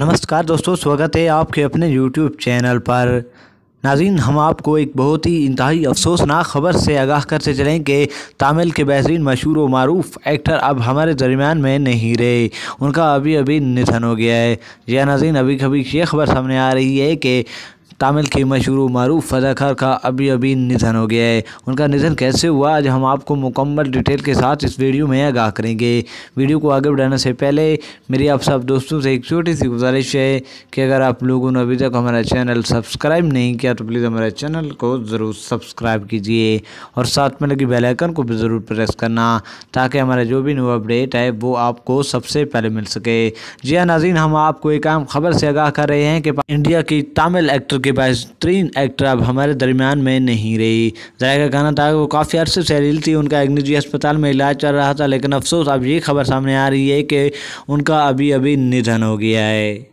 नमस्कार दोस्तों, स्वागत है आपके अपने यूट्यूब चैनल पर। नाजीन हम आपको एक बहुत ही इंतहाई अफसोसनाक ख़बर से आगाह करते चलें कि तामिल के बेहतरीन मशहूर व मरूफ एक्टर अब हमारे दरमियान में नहीं रहे। उनका अभी अभी निधन हो गया है। यह नाजीन अभी कभी ये खबर सामने आ रही है कि तामिल के मशहूर मरूफ अदाकार का अभी अभी निधन हो गया है। उनका निधन कैसे हुआ, आज हम आपको मुकम्मल डिटेल के साथ इस वीडियो में आगाह करेंगे। वीडियो को आगे बढ़ाने से पहले, मेरी आप सब दोस्तों से एक छोटी सी गुजारिश है कि अगर आप लोगों ने अभी तक हमारा चैनल सब्सक्राइब नहीं किया तो प्लीज़ हमारे चैनल को ज़रूर सब्सक्राइब कीजिए और साथ में लगी बेलाइकन को भी ज़रूर प्रेस करना, ताकि हमारा जो भी न्यू अपडेट है, वो आपको सबसे पहले मिल सके। जी हाँ नाजीन, हम आपको एक आम खबर से आगाह कर रहे हैं कि इंडिया की तामिल एक्टर के बेहतरीन एक्टर अब हमारे दरमियान में नहीं रही। जरा का कहना था वो काफ़ी अरसे से थी, उनका एक निजी अस्पताल में इलाज चल रहा था, लेकिन अफसोस अब ये खबर सामने आ रही है कि उनका अभी अभी निधन हो गया है।